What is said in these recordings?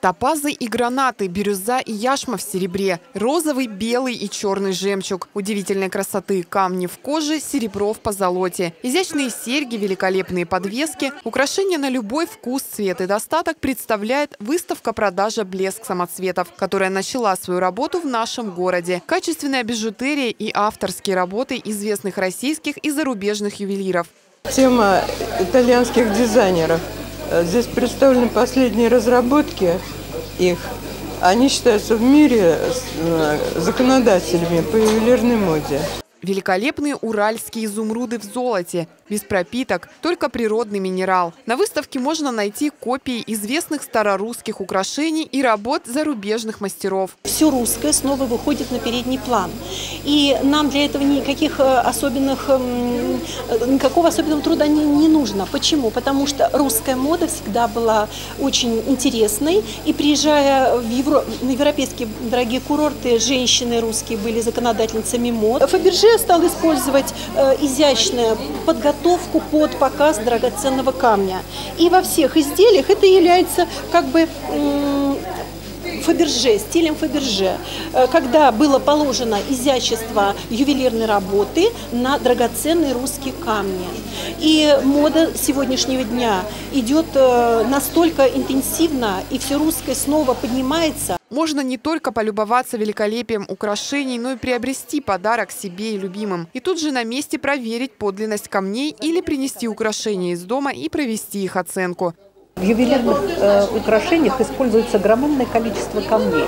Топазы и гранаты, бирюза и яшма в серебре, розовый, белый и черный жемчуг. Удивительной красоты камни в коже, серебро в позолоте. Изящные серьги, великолепные подвески, украшения на любой вкус, цвет и достаток представляет выставка-продажа «Блеск самоцветов», которая начала свою работу в нашем городе. Качественная бижутерия и авторские работы известных российских и зарубежных ювелиров. Тема итальянских дизайнеров – Здесь представлены последние разработки их. Они считаются в мире э, законодателями по ювелирной моде. Великолепные уральские изумруды в золоте, без пропиток, только природный минерал. На выставке можно найти копии известных старорусских украшений и работ зарубежных мастеров. Все русское снова выходит на передний план. И нам для этого никаких э, особенных, эм, никакого особенного труда не, не нужно. Почему? Потому что русская мода всегда была очень интересной. И приезжая в Евро... на европейские дорогие курорты, женщины русские были законодательницами мод. Фаберже уже стал использовать э, изящную подготовку под показ драгоценного камня. И во всех изделиях это является как бы Фаберже, стилем Фаберже, э, когда было положено изящество ювелирной работы на драгоценные русские камни. И мода сегодняшнего дня идет э, настолько интенсивно, и все русское снова поднимается. Можно не только полюбоваться великолепием украшений, но и приобрести подарок себе и любимым. И тут же на месте проверить подлинность камней или принести украшения из дома и провести их оценку. В ювелирных э, украшениях используется огромное количество камней.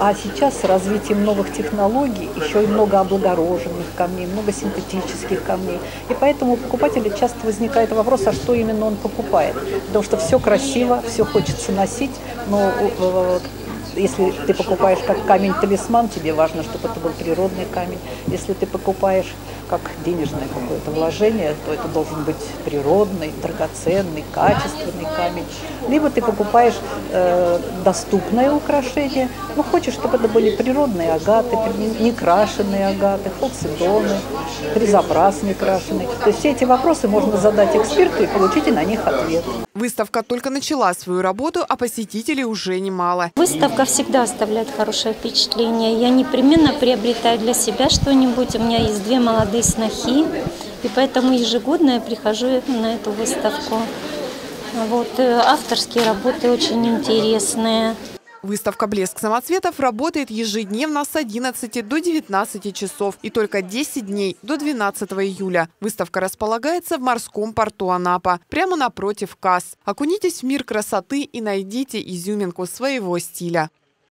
А сейчас с развитием новых технологий еще и много облагороженных камней, много синтетических камней. И поэтому у покупателя часто возникает вопрос, а что именно он покупает. Потому что все красиво, все хочется носить, но э, если ты покупаешь как камень-талисман, тебе важно, чтобы это был природный камень. Если ты покупаешь как денежное какое-то вложение, то это должен быть природный, драгоценный, качественный камень. Либо ты покупаешь э, доступное украшение, но хочешь, чтобы это были природные агаты, не крашеные агаты, халцедоны, хризопрас не крашеный. То есть все эти вопросы можно задать эксперту и получить на них ответ. Выставка только начала свою работу, а посетителей уже немало. Выставка всегда оставляет хорошее впечатление. Я непременно приобретаю для себя что-нибудь. У меня есть две молодые снохи, и поэтому ежегодно я прихожу на эту выставку. Вот, э, авторские работы очень интересные. Выставка «Блеск самоцветов» работает ежедневно с 11 до 19 часов и только 10 дней до 12 июля. Выставка располагается в морском порту Анапа, прямо напротив касс. Окунитесь в мир красоты и найдите изюминку своего стиля.